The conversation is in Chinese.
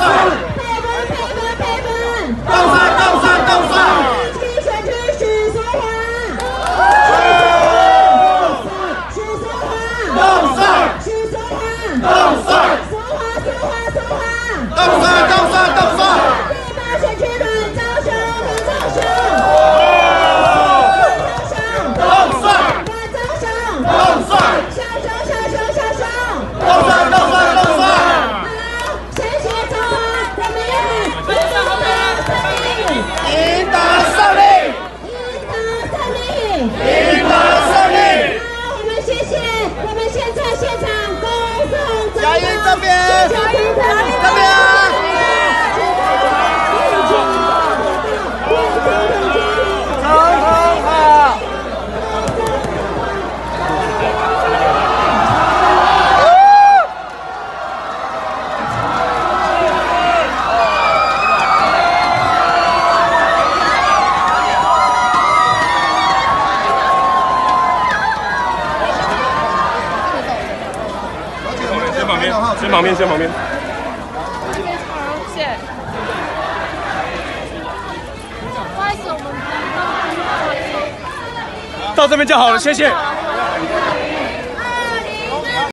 配分配分配分，倒算倒算倒算，屈臣氏，倒，倒，倒。这边。先旁边，先旁边。谢谢。不好意思，我们到这边就好了，谢谢。